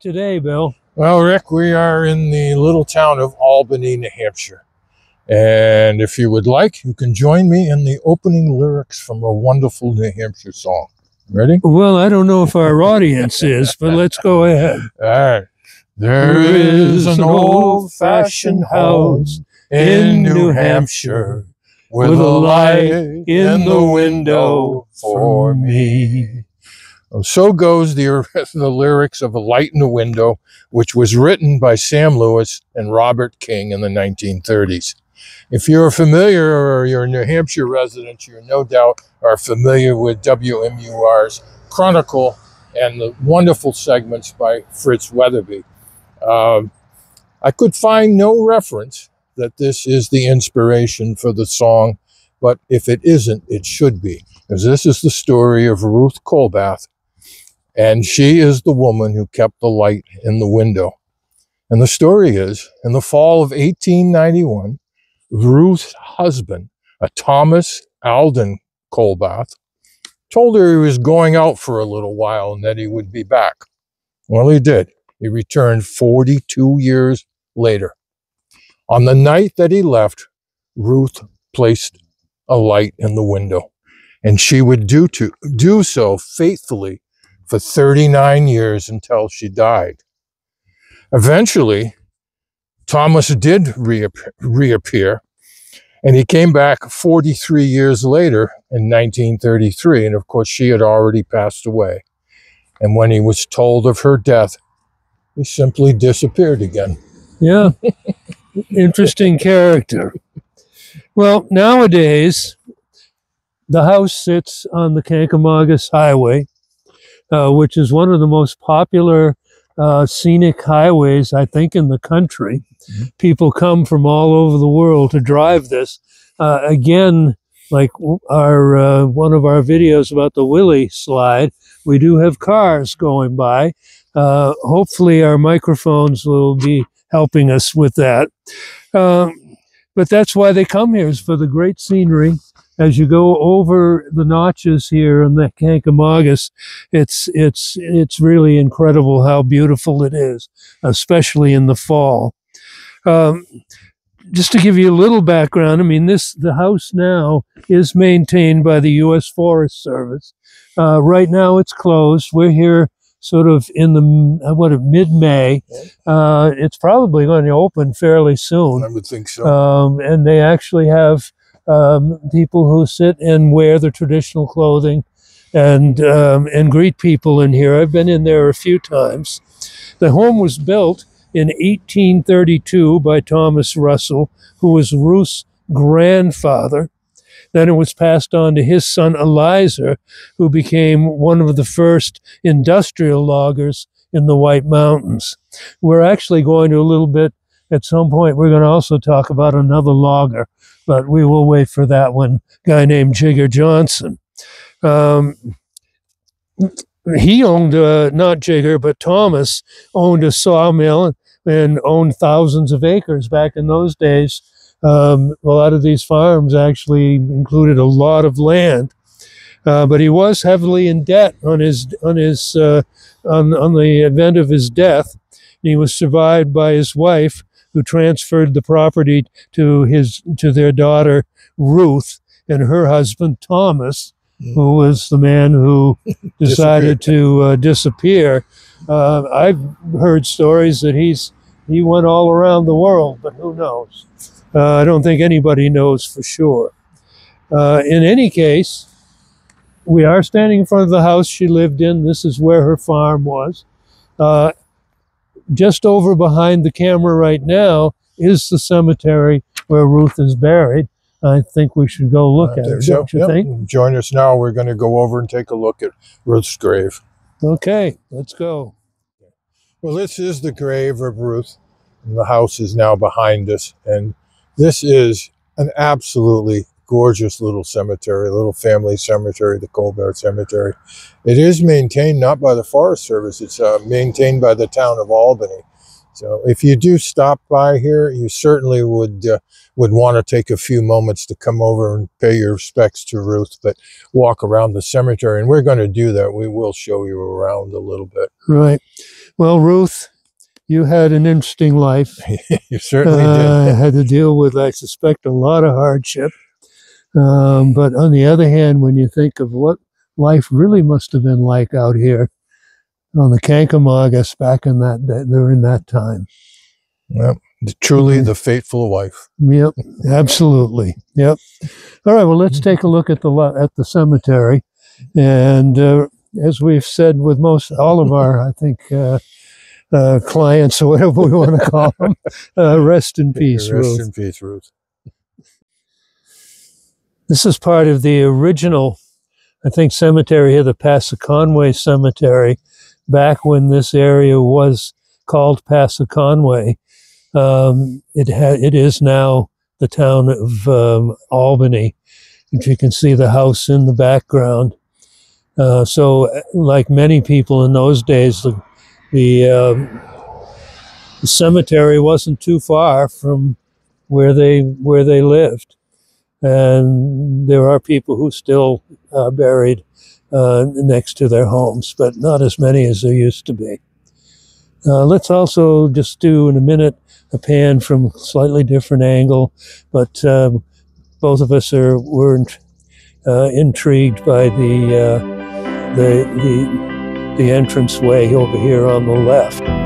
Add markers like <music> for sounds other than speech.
today, Bill? Well, Rick, we are in the little town of Albany, New Hampshire. And if you would like, you can join me in the opening lyrics from a wonderful New Hampshire song. Ready? Well, I don't know if our audience is, but let's go ahead. <laughs> All right. There is an old fashioned house in New Hampshire with a light in the window for me. So goes the, <laughs> the lyrics of A Light in the Window, which was written by Sam Lewis and Robert King in the 1930s. If you're familiar or you're a New Hampshire resident, you no doubt are familiar with WMUR's Chronicle and the wonderful segments by Fritz Wetherbee. Um, I could find no reference that this is the inspiration for the song, but if it isn't, it should be, because this is the story of Ruth Colbath and she is the woman who kept the light in the window. And the story is in the fall of 1891, Ruth's husband, a Thomas Alden Colbath, told her he was going out for a little while and that he would be back. Well, he did. He returned 42 years later. On the night that he left, Ruth placed a light in the window, and she would do to do so faithfully for 39 years until she died. Eventually, Thomas did reappear, reappear, and he came back 43 years later in 1933. And of course, she had already passed away. And when he was told of her death, he simply disappeared again. Yeah. Interesting character. Well, nowadays, the house sits on the Kancamagus Highway uh, which is one of the most popular uh, scenic highways, I think, in the country. Mm-hmm. People come from all over the world to drive this. Uh, again, like our uh, one of our videos about the Willey slide, we do have cars going by. Uh, hopefully, our microphones will be helping us with that. Um, but that's why they come here is for the great scenery as you go over the notches here in the Kancamagus, it's it's it's really incredible how beautiful it is, especially in the fall. Um, just to give you a little background, I mean, this the house now is maintained by the U.S. Forest Service. Uh, right now, it's closed. We're here sort of in the uh, what mid May. Uh, it's probably going to open fairly soon. I would think so. Um, and they actually have um, people who sit and wear the traditional clothing and um, and greet people in here. I've been in there a few times. The home was built in 1832 by Thomas Russell, who was Ruth's grandfather. Then it was passed on to his son Eliza, who became one of the first industrial loggers in the White Mountains. We're actually going to a little bit at some point. We're going to also talk about another logger but we will wait for that one guy named Jigger Johnson. Um, he owned, uh, not Jigger, but Thomas owned a sawmill and owned thousands of acres back in those days. Um, a lot of these farms actually included a lot of land. Uh, but he was heavily in debt on his on his uh, on on the event of his death. He was survived by his wife, who transferred the property to his to their daughter Ruth and her husband Thomas, mm. who was the man who <laughs> decided to uh, disappear. Uh, I've heard stories that he's he went all around the world, but who knows? Uh, I don't think anybody knows for sure. Uh, in any case, we are standing in front of the house she lived in. This is where her farm was. Uh, just over behind the camera right now is the cemetery where Ruth is buried. I think we should go look at it, so. don't you yep. think? Join us now. We're going to go over and take a look at Ruth's grave. Okay, let's go. Well, this is the grave of Ruth. And the house is now behind us. And this is an absolutely gorgeous little cemetery, little family cemetery, the Colbath Cemetery. It is maintained not by the Forest Service, it's uh, maintained by the town of Albany. So if you do stop by here, you certainly would uh, would want to take a few moments to come over and pay your respects to Ruth, but walk around the cemetery. And we're going to do that. We will show you around a little bit. Right. Well, Ruth, you had an interesting life. <laughs> you certainly Uh, did. had to deal with, I suspect, a lot of hardship. Um, but on the other hand, when you think of what life really must have been like out here on the Kancamagus back in that day, during that time. Yep. Truly the fateful wife. Yep, absolutely. Yep. All right. Well, let's take a look at the at the cemetery, and uh, as we've said with most all of our, I think. Uh, uh, clients or whatever we want to call <laughs> them. Uh, rest in peace, Rest Ruth. in peace, Ruth. This is part of the original, I think, cemetery here, the Passaconaway Cemetery, back when this area was called Passaconaway. Um, it it is now the town of um, Albany. If you can see the house in the background. Uh, so, uh, like many people in those days, the the, um, the cemetery wasn't too far from where they where they lived and there are people who still are buried uh, next to their homes, but not as many as there used to be. Uh, let's also just do in a minute a pan from a slightly different angle, but um, both of us are were uh, intrigued by the uh, the the the entrance way over here on the left.